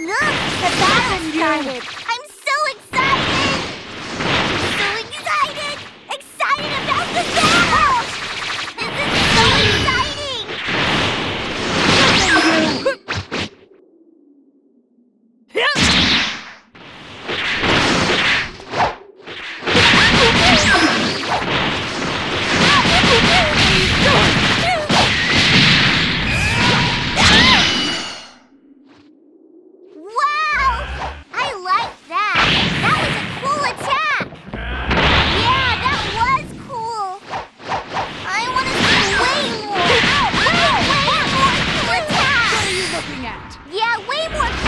Look, the battle started. I'm looking at. Yeah, way more